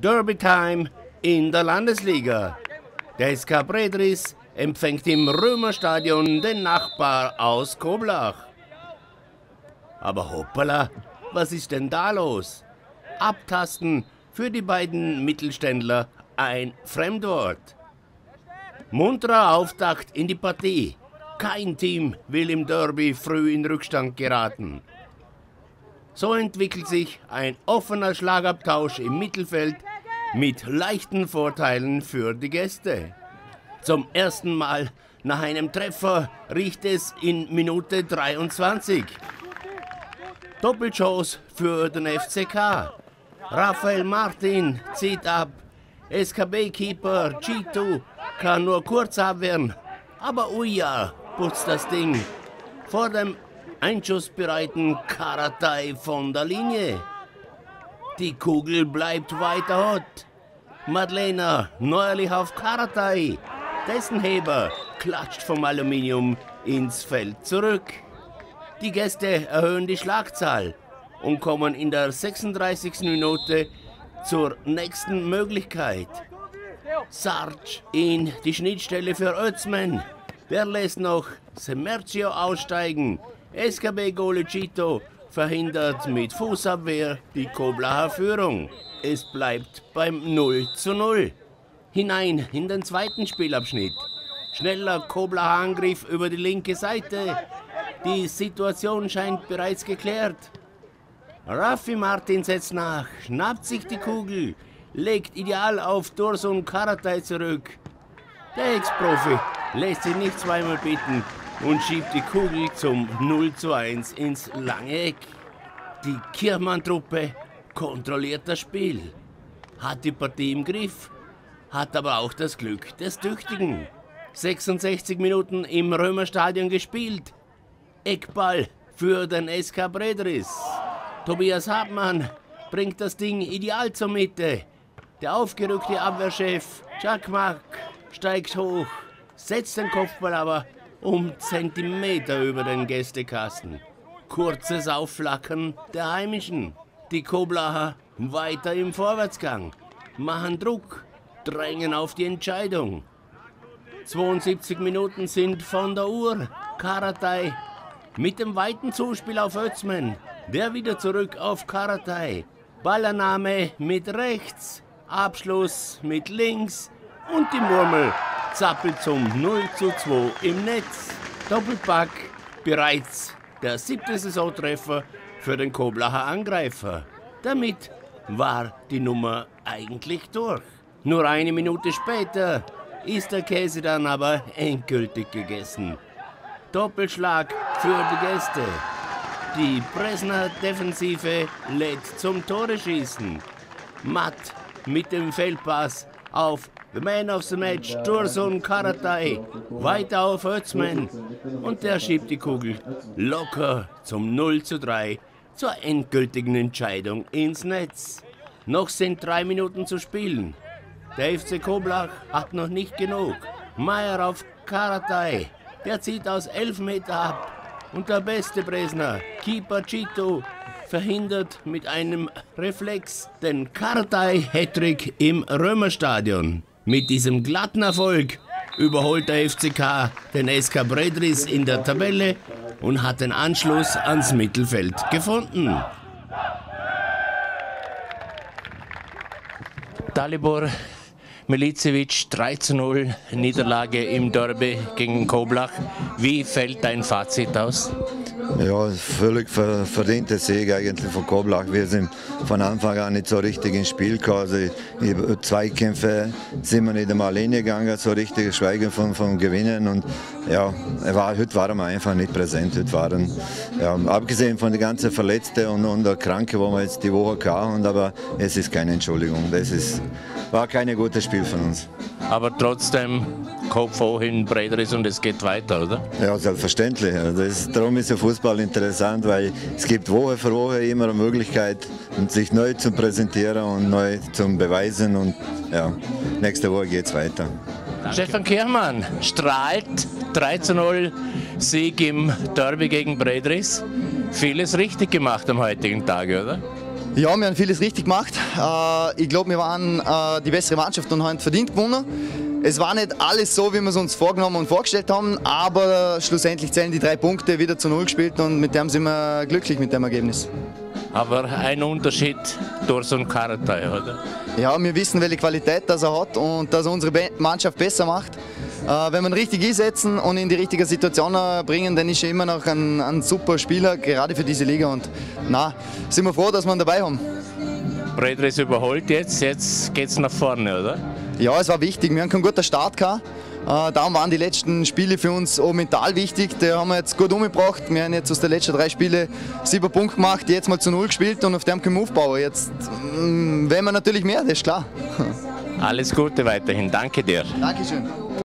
Derby Time in der Landesliga. Der SK Bredris empfängt im Römerstadion den Nachbar aus Koblach. Aber hoppala, was ist denn da los? Abtasten für die beiden Mittelständler ein Fremdwort. Munterer Auftakt in die Partie. Kein Team will im Derby früh in Rückstand geraten. So entwickelt sich ein offener Schlagabtausch im Mittelfeld mit leichten Vorteilen für die Gäste. Zum ersten Mal nach einem Treffer riecht es in Minute 23. Doppelchance für den FCK. Raphael Martin zieht ab. SKB-Keeper G2 kann nur kurz abwehren. Aber Uja putzt das Ding vor dem einschussbereiten Karatai von der Linie. Die Kugel bleibt weiter hot. Madlena neuerlich auf Karatai. Dessen Heber klatscht vom Aluminium ins Feld zurück. Die Gäste erhöhen die Schlagzahl und kommen in der 36. Minute zur nächsten Möglichkeit. Sarge in die Schnittstelle für Özmen. Der lässt noch Semercio aussteigen. SKB Golecito verhindert mit Fußabwehr die Koblacher Führung. Es bleibt beim 0 zu 0. Hinein in den zweiten Spielabschnitt. Schneller Koblacher Angriff über die linke Seite. Die Situation scheint bereits geklärt. Raffi Martin setzt nach, schnappt sich die Kugel, legt ideal auf Dursun Karatai zurück. Der Ex-Profi lässt sich nicht zweimal bitten und schiebt die Kugel zum 0 zu 1 ins lange Eck. Die Kirchmann-Truppe kontrolliert das Spiel, hat die Partie im Griff, hat aber auch das Glück des Tüchtigen. 66 Minuten im Römerstadion gespielt. Eckball für den SK Bredris. Tobias Hartmann bringt das Ding ideal zur Mitte. Der aufgerückte Abwehrchef Jack Mack steigt hoch, setzt den Kopfball aber um Zentimeter über den Gästekasten. Kurzes Aufflackern der Heimischen. Die Koblacher weiter im Vorwärtsgang, machen Druck, drängen auf die Entscheidung. 72 Minuten sind von der Uhr. Karatai mit dem weiten Zuspiel auf Özmen. Der wieder zurück auf Karatai. Ballername mit rechts, Abschluss mit links und die Murmel zappelt zum 0 zu 2 im Netz. Doppelpack, bereits der siebte Saisontreffer für den Koblacher Angreifer. Damit war die Nummer eigentlich durch. Nur eine Minute später ist der Käse dann aber endgültig gegessen. Doppelschlag für die Gäste. Die Bresner Defensive lädt zum Tore-Schießen. Matt mit dem Feldpass auf The Man of the Match, Dursun Karatai. Weiter auf Özman. Und der schiebt die Kugel locker zum 0 zu 3 zur endgültigen Entscheidung ins Netz. Noch sind drei Minuten zu spielen. Der FC Koblach hat noch nicht genug. Meier auf Karatai. Der zieht aus elf Meter ab. Und der beste Bresner, Keeper Chito, verhindert mit einem Reflex den Karatai-Hattrick im Römerstadion. Mit diesem glatten Erfolg überholt der FCK den SK Bredris in der Tabelle und hat den Anschluss ans Mittelfeld gefunden. Dalibor Milicevic 3 zu 0, Niederlage im Derby gegen Koblach. Wie fällt dein Fazit aus? Ja, völlig verdienter Sieg eigentlich von Koblach. Wir sind von Anfang an nicht so richtig ins Spiel gekommen. Also, Zweikämpfe sind wir nicht einmal hingegangen, so richtig schweigen vom, vom Gewinnen. Und ja, war, heute waren wir einfach nicht präsent. Heute waren, ja, abgesehen von den ganzen Verletzten und, und der Kranke, wo wir jetzt die Woche hatten, aber es ist keine Entschuldigung. Das ist, war kein gutes Spiel von uns. Aber trotzdem Kopf hoch in Bredris und es geht weiter, oder? Ja, selbstverständlich. Das, darum ist der Fußball interessant, weil es gibt Woche für Woche immer eine Möglichkeit, sich neu zu präsentieren und neu zu beweisen. Und ja, nächste Woche geht es weiter. Danke. Stefan Kirchmann strahlt 3 zu 0 Sieg im Derby gegen Bredris. Vieles richtig gemacht am heutigen Tag, oder? Ja, wir haben vieles richtig gemacht. Äh, ich glaube, wir waren äh, die bessere Mannschaft und haben verdient gewonnen. Es war nicht alles so, wie wir es uns vorgenommen und vorgestellt haben, aber schlussendlich zählen die drei Punkte wieder zu Null gespielt und mit dem sind wir glücklich mit dem Ergebnis. Aber ein Unterschied durch so ein Karatei, oder? Ja, wir wissen, welche Qualität das er hat und dass er unsere Mannschaft besser macht. Äh, wenn wir ihn richtig einsetzen und in die richtige Situation bringen, dann ist er immer noch ein, ein super Spieler, gerade für diese Liga. Und na, sind wir froh, dass wir ihn dabei haben. Bredre überholt jetzt, jetzt geht es nach vorne, oder? Ja, es war wichtig. Wir haben keinen guten Start gehabt. Äh, darum waren die letzten Spiele für uns auch mental wichtig. Die haben wir jetzt gut umgebracht. Wir haben jetzt aus den letzten drei Spielen sieben Punkte gemacht, jetzt mal zu null gespielt und auf dem können wir aufbauen. Jetzt mm, wollen wir natürlich mehr, das ist klar. Alles Gute weiterhin. Danke dir. Dankeschön.